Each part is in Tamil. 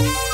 Thank you.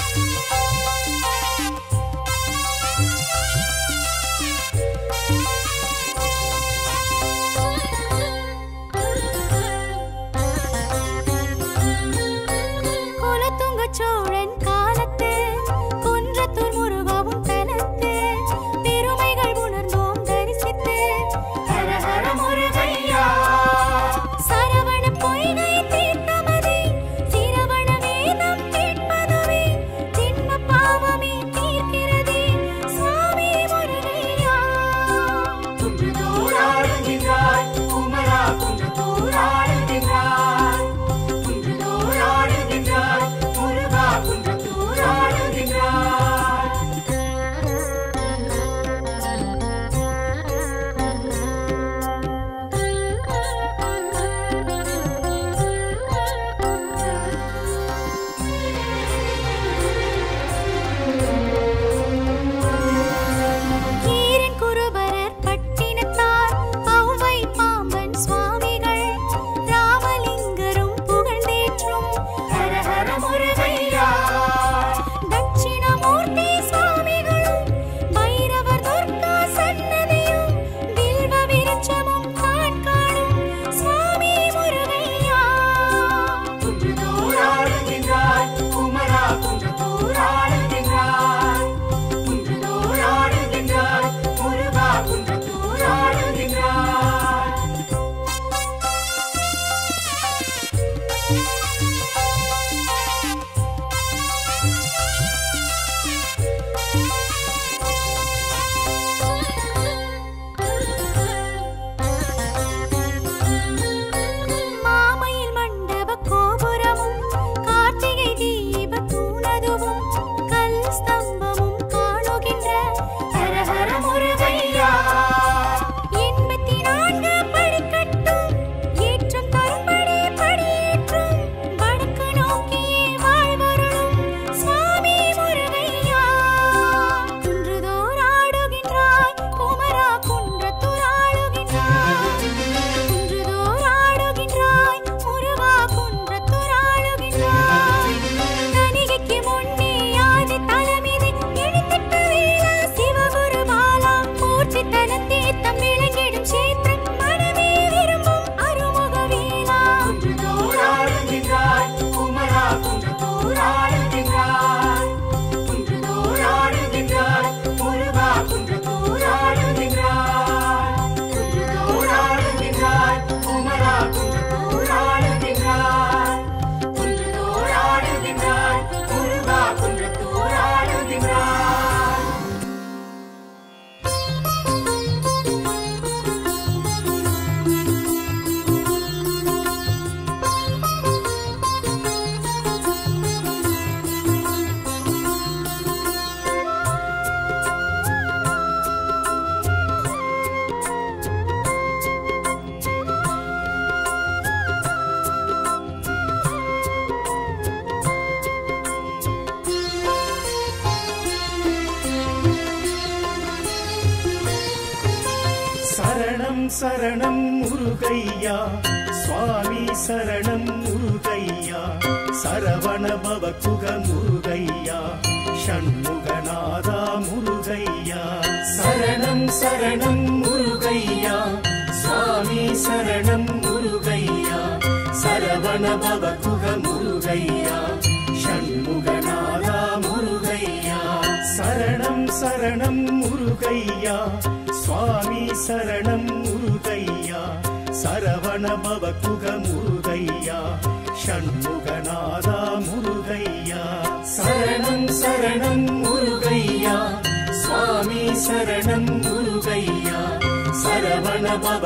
சரவண பவ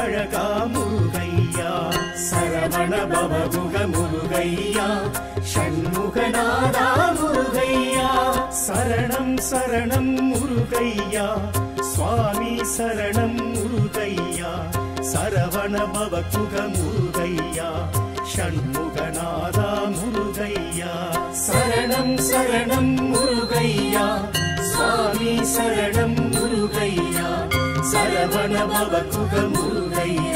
அழகா முருகையா சரவண பவமுக முருகையா ஷண்முகநாதா முருகையா சரணம் சரணம் முருகையா சுவாமி சரணம் முருகையா சரவண பவகுக முருகையா ஷண்முகநாதா முருகையா சரணம் சரணம் முருகையா சுவாமி சரணம் சரவண பவ குகமுருகையா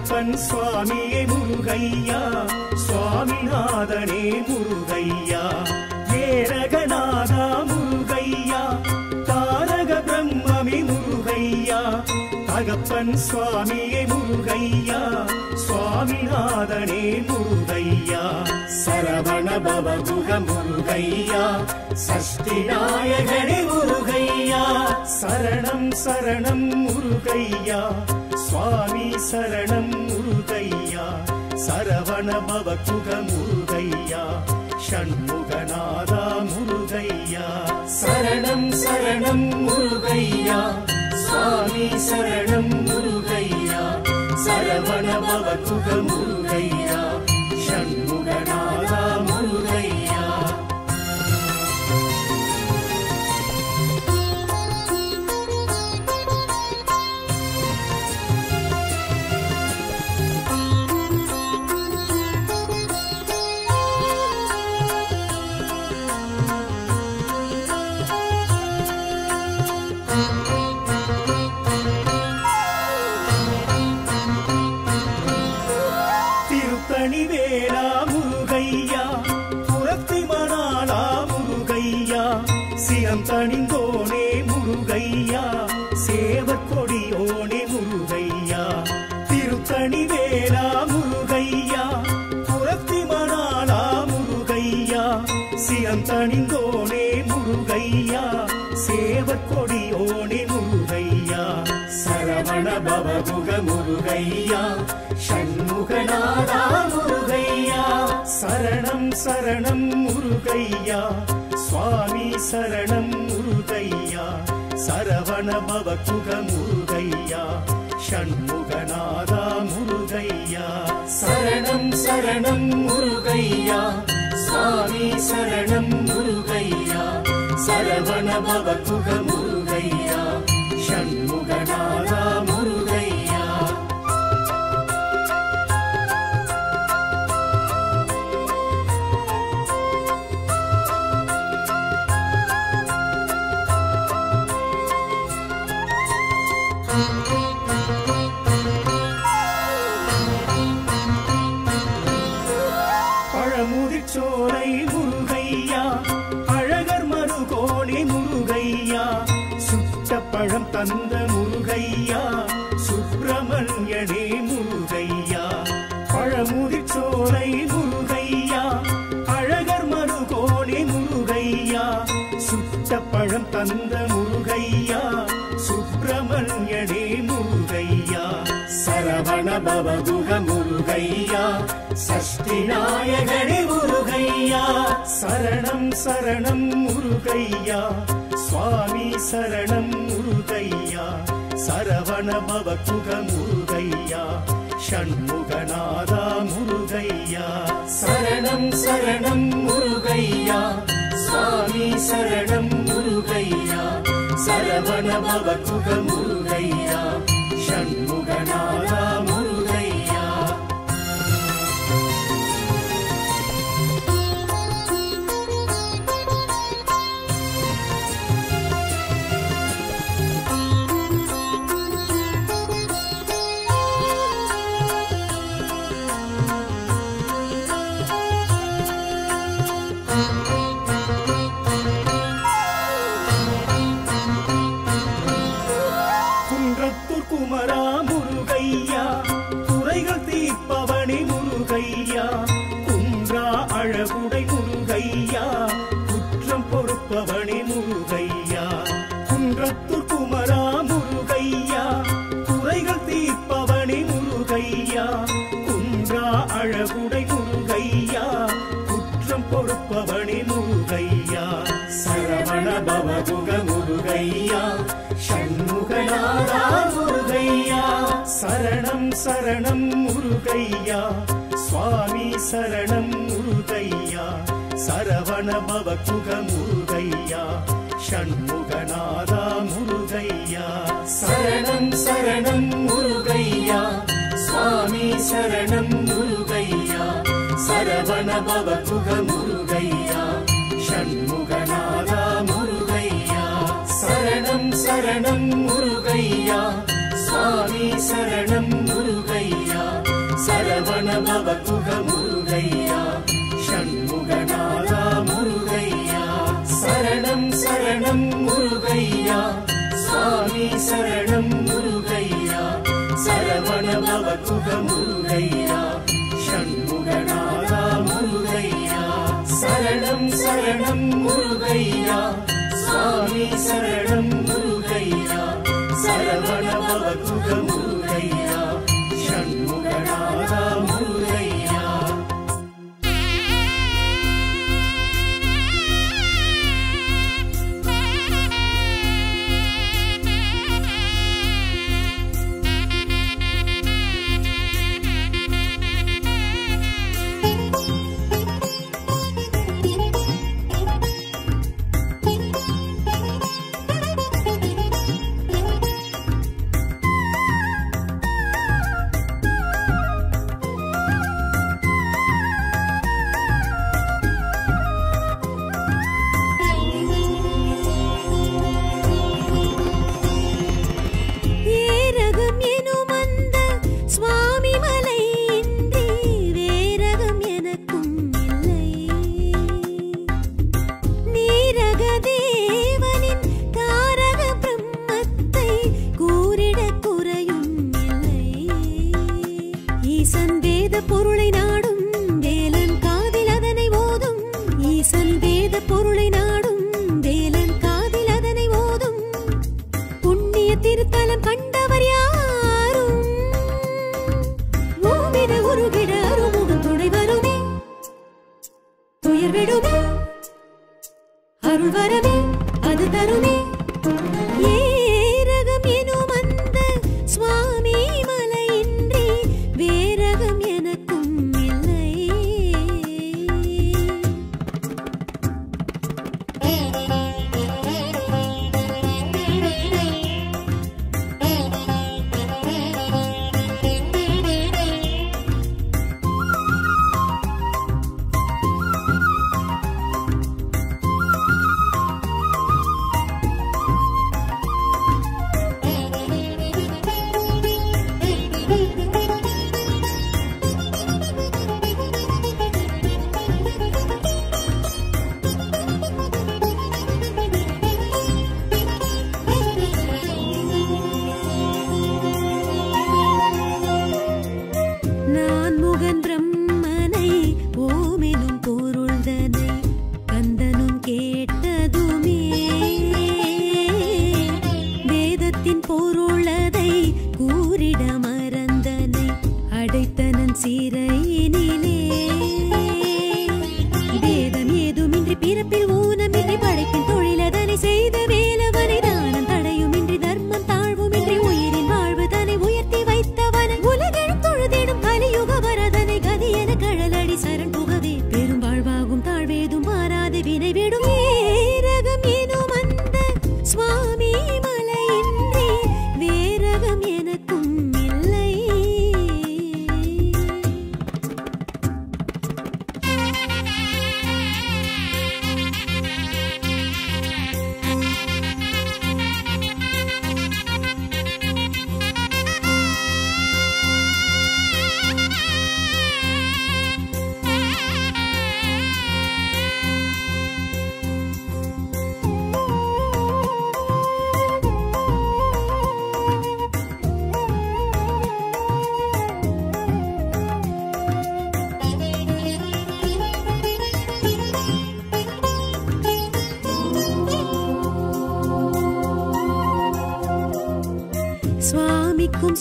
ஐயப்பன் சுவாமியே முருகையா சுவாமிநாதனே முருகையா. ஏரகநாதா முருகையா தாரக பிரம்மமி முருகையா. தகப்பன் சுவாமியே முருகையா சுவாமிநாதனே முருகையா. சரவண பவகுக முருகையா சஷ்டி நாயகனே முருகையா. முருகையா சரணம் சரணம் முருகையா. சுவாமி சரணம் முருகையா சரவண பவகுக முருகையா. ஷண்முகநாதா முருகையா சரணம் சரணம் முருகையா. சுவாமி சரணம் முருகையா சரவண பவகுக முருகையா. முருகையா சண்முகநாதா முருகையா. சரணம் சரணம் முருகையா சுவாமி சரணம் முருகையா. சரவண பவகுக முருகையா சண்முகநாதா முருகையா. சரணம் சரணம் முருகையா சுவாமி சரணம் முருகையா. சரவண பவகுக முருகையா. பழம் தந்த முருகையா சுப்பிரமணியனே முருகையா. பழமுதிர்ச்சோலை முருகையா அழகர் மருகோணி முருகையா. சுட்ட பழம் தந்த முருகையா சுப்பிரமணியனே முருகையா. சரவண பவகுக முருகையா சஷ்டி நாயகனே முருகையா. சரணம் சரணம் முருகையா சுவாமி சரணம் முரு சரவண குக முருகையா ஷண்முகநாதா முருகையா. சரணம் சரணம் முருகையா சுவாமி சரணம் முருகையா சரவண குக முருகையா ஐயா குற்றம் பொறுப்பவனி முருகையா. குன்றத்து குமரா முருகையா குறைகள் தீர்ப்பவனி முருகையா. குன்றா அழகுடை முருகையா குற்றம் பொறுப்பவனி முருகையா. சரவண பவகுக முருகையா சண்முகநாதா முருகையா. சரணம் சரணம் முருகையா சுவாமி சரணம் பிராணபவ குக முருகையா ஷண்முகநாதா முருகையா. சரணம் சரணம் முருகையா சுவாமி சரணம் முருகையா. சரவண பவ குக முருகையா ஷண்முகநாதா முருகையா. சரணம் சரணம் முருகையா சுவாமி சரணம் முருகையா. சரவண பவ குக சரணம் முருகையா. சரவண பவகுக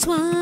One.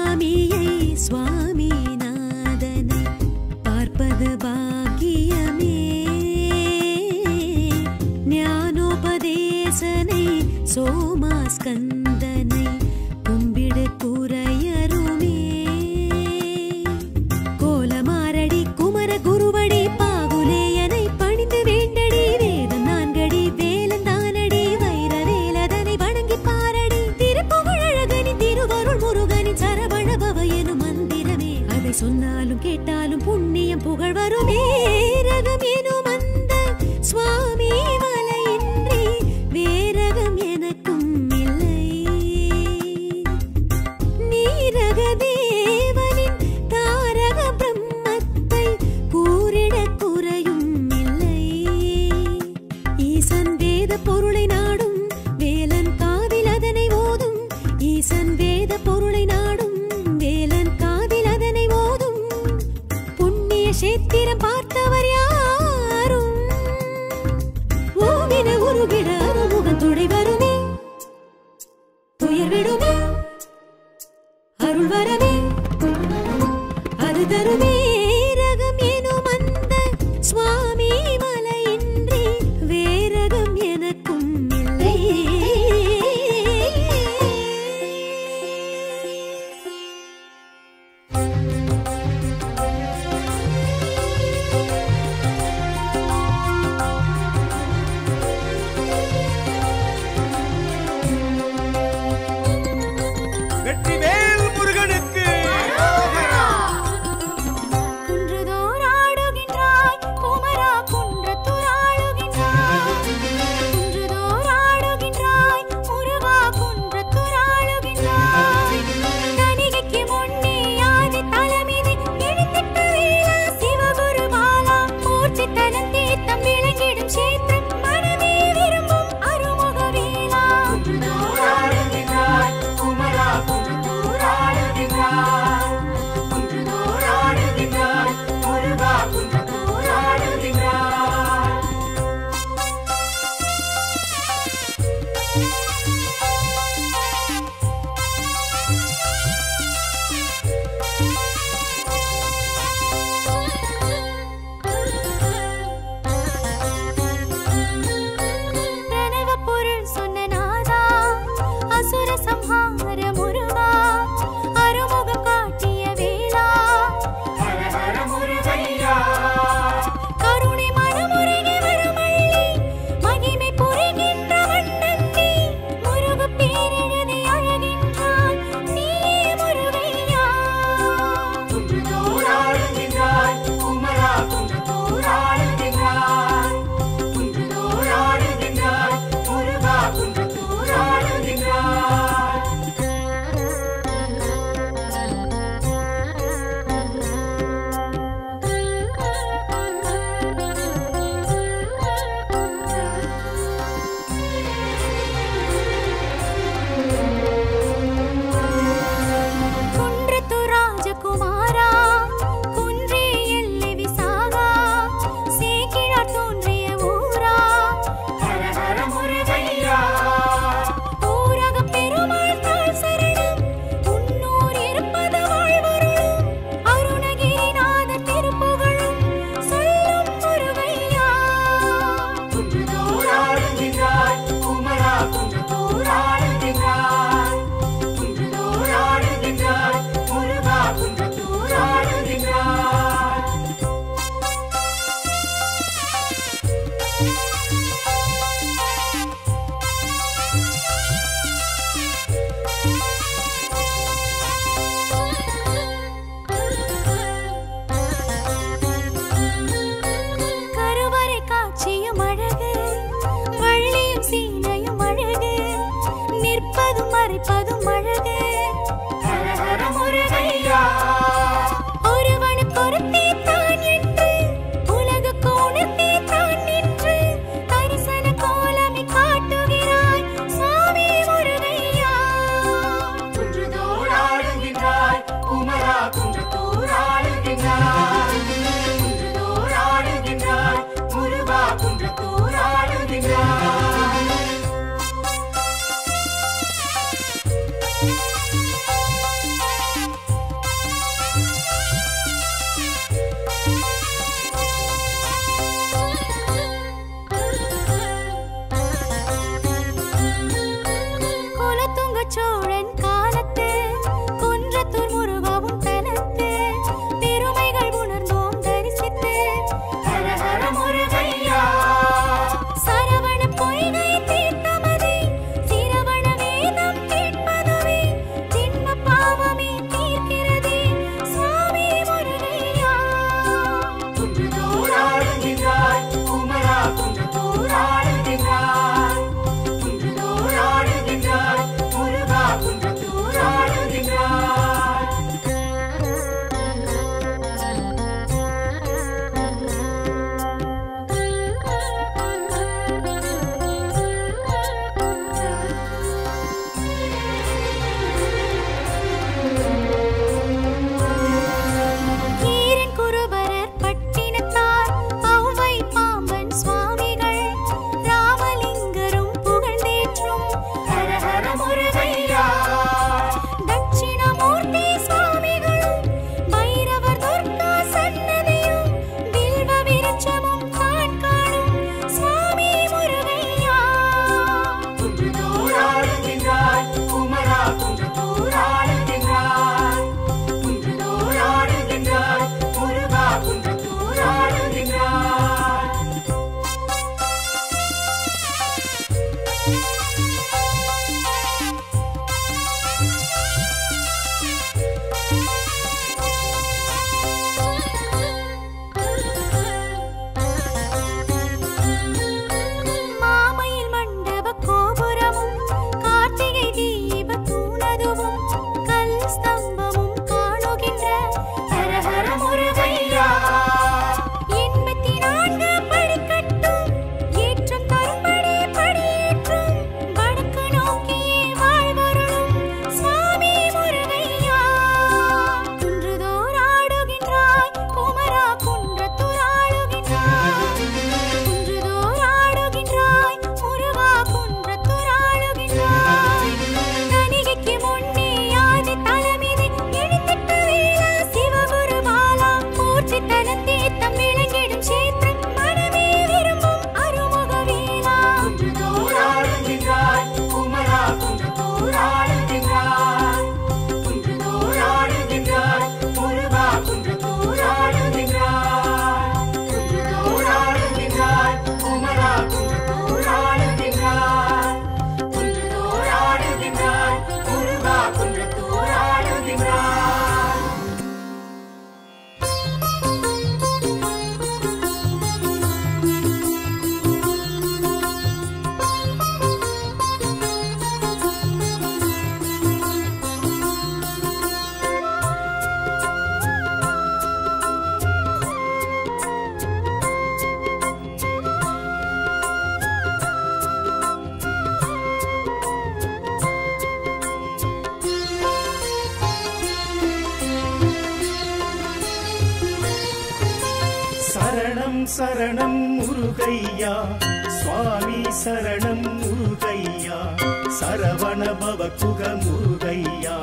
பவகுக முருகையா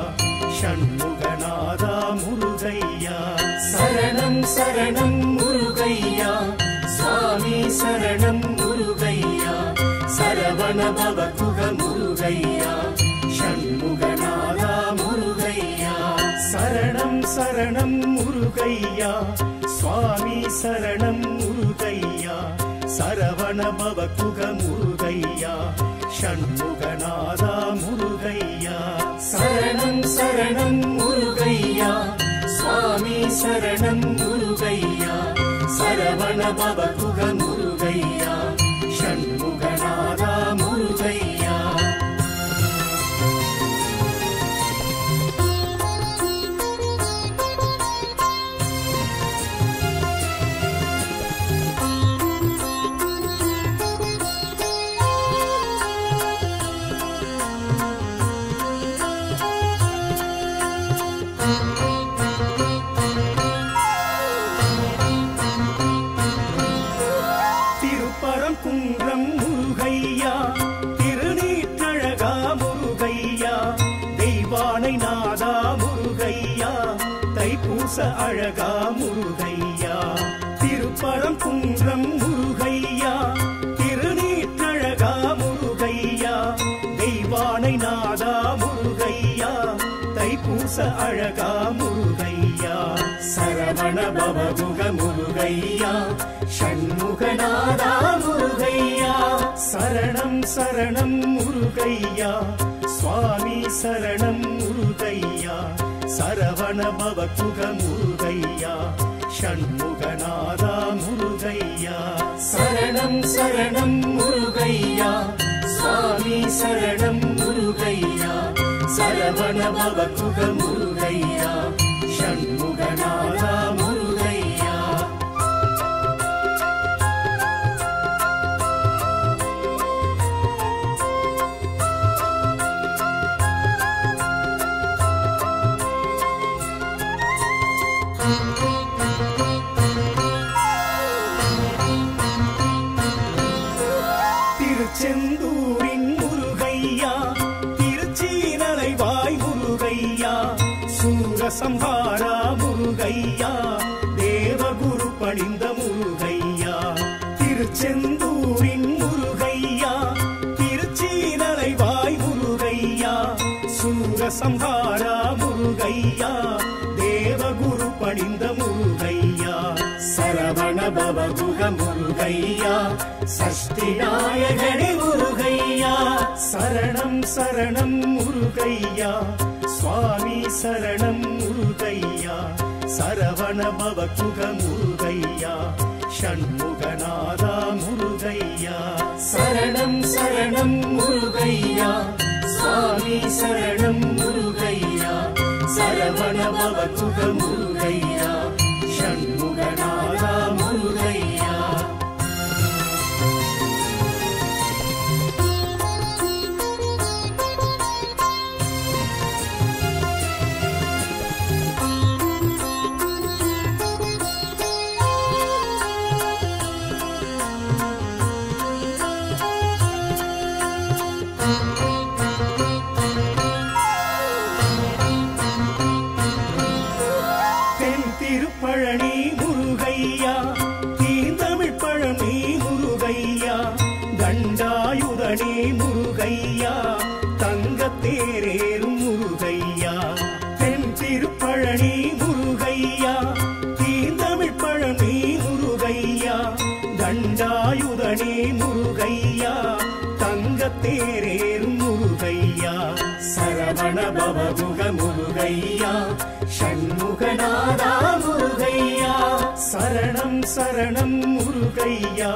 ஷண்முகநாதா முருகையா. சரணம் சரணம் முருகையா சுவாமி சரணம் முருகையா. சரவண பவ குக முருகையா ஷண்முகநாதா முருகையா. சரணம் சரணம் முருகையா சுவாமி சரணம் முருகையா. சரவண பவ குக முருகையா சண்முகநாதா முருகையா. சரணம் சரணம் முருகையா. சுவாமி சரணம் முருகையா. சரவண பவகு சரணம் முருகையா. சுவாமி சரணம் முருகையா. சரவண பவகுக முருகையா. ஷண்முகநாதா முருகையா. சரணம் சரணம் முருகையா. சுவாமி சரணம் முருகையா. சரவண பவகுக முருகையா. விநாயகனே முருகையா. சரணம் சரணம் முருகையா. சுவாமி சரணம் முருகையா. சரவண பவகுக முருகையா. ஷண்முகநாதா முருகையா. சரணம் சரணம் முருகையா. சுவாமி சரணம் முருகையா. சரவண பவகுக முருகையா. சரணம் முருகையா.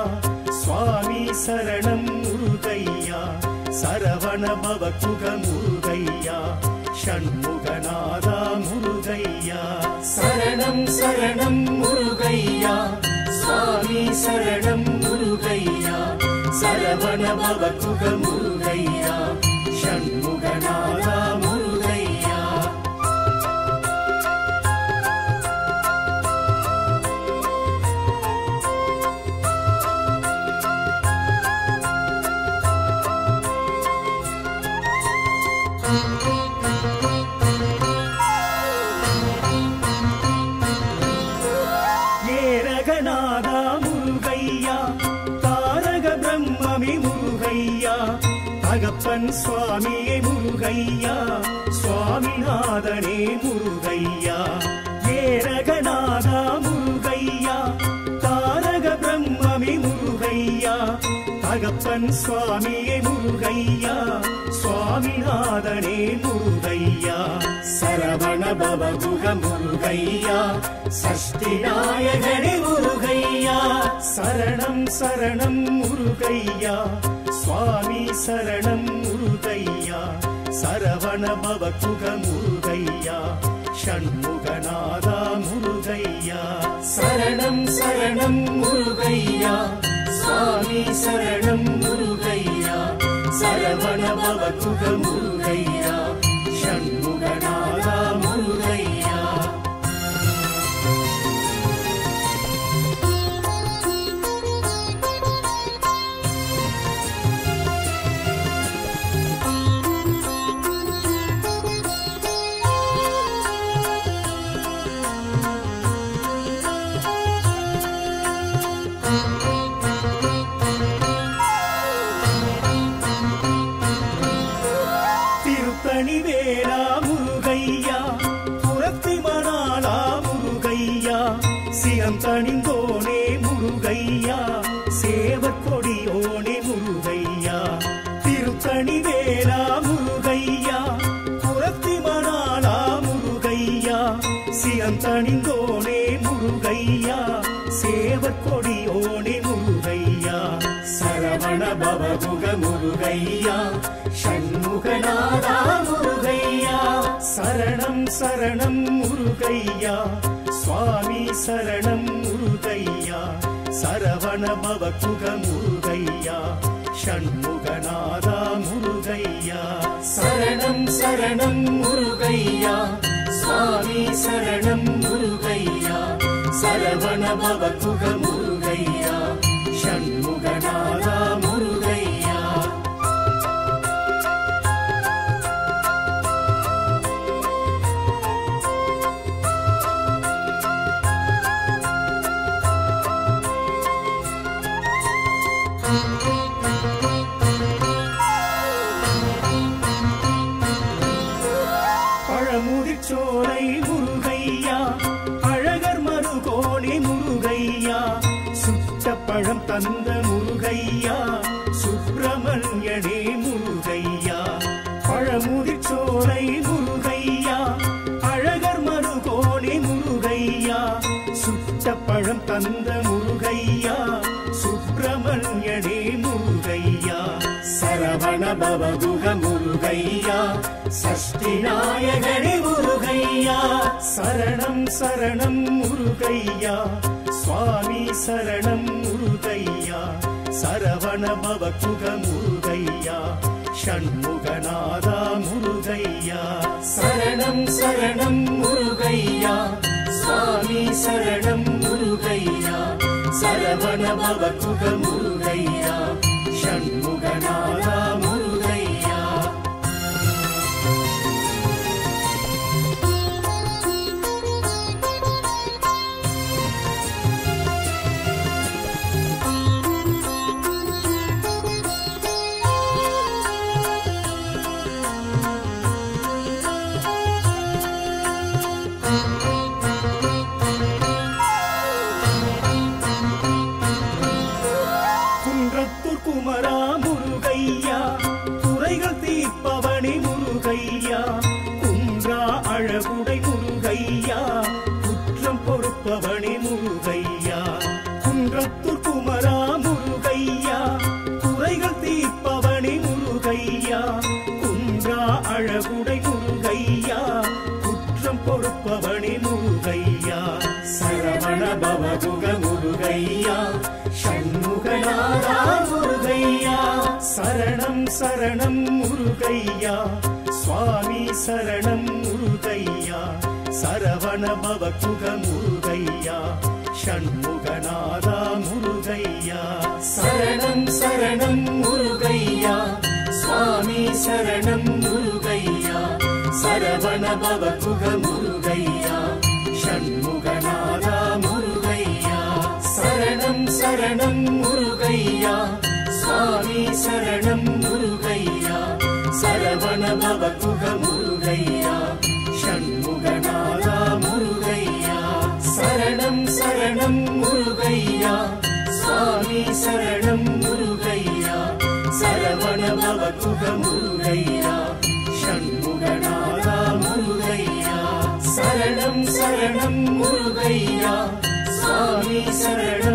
சுவாமி சரணம் முருகையா. சரவண பவகுக முருகையா. ஷண்முகநாதா முருகையா. சரணம் சரணம் முருகையா. சுவாமி சரணம் முருகையா. சரவண பவகுக முருகையா. ஏரகநாதா முருகையா தாரக பிரம்மமி முருகையா தகப்பன் சுவாமியே முருகையா சுவாமிநாதனே முருகையா. ஏரகநாதா தகப்பன் சுவாமியே முருகையா சுவாமிநாதனே முருகையா சரவண பவகுக முருகையா சஷ்டி நாயகனே முருகையா சரணம் சரணம் முருகையா சுவாமி சரணம் முருகையா சரவண பவகுக முருகையா ஷண்முகநாதா முருகையா சரணம் சரணம் முருகையா. சுவாமி சரணம் முருகையா. சரவண பவகுக முருகையா. திருத்தணி முருகையா? புறத்தி மணாலா முருகையா? சிரம் தணிந்தோனே முருகையா? சேவர் கொடியோனே முருகையா? திருத்தணி வேலா முருகையா? புறத்தி மணாலா முருகையா? சிரம் தணிந்தோனே முருகையா? சேவர் கொடியோனே முருகையா? சரவண பவமுக முருகையா? ஷண்முகநாதா சரணம் சரணம் முருகையா. சுவாமி சரணம் முருகையா. சரவணபவ குக முருகையா. ஷண்முகநாதா முருகையா. சரணம் சரணம் முருகையா. சுவாமி சரணம் முருகையா. சரவணபவ குக முருகையா தந்த முருகையா சுப்பிரமணியனே முருகையா. பழமுதிர்ச்சோலை முருகையா அழகர் மருகோணி முருகையா. சுட்ட பழம் தந்த முருகையா சுப்பிரமணியனே முருகையா. சரவண பவகுகமு முருகையா சஷ்டி நாயகனே முருகையா? சரணம் சரணம் முருகையா? சுவாமி சரணம் முருகையா? சரவண பவகுக முருகையா? ஷண்முகநாதா முருகையா? சரணம் சரணம் முருகையா? சுவாமி சரணம் முருகையா? சரவண பவகுக முருகையா? சரணம் முருகையா சுவாமி சரணம் முருகையா சரவண பவகுக முருகையா ஷண்முகநாதா முருகையா. சரணம் சரணம் முருகையா சுவாமி சரணம் முருகையா சரவண பவகுக முருகையா ஷண்முகநாதா முருகையா. சரணம் சரணம் முருகையா சரணம் முருகையா சரவண பவகுக முருகையா ஷண்முகநாதா முருகையா. சரணம் சரணம் முருகையா சுவாமி சரணம் முருகையா சரவண பவகுக முருகையா ஷண்முகநாதா முருகையா. சரணம் சரணம் முருகையா சுவாமி சரணம்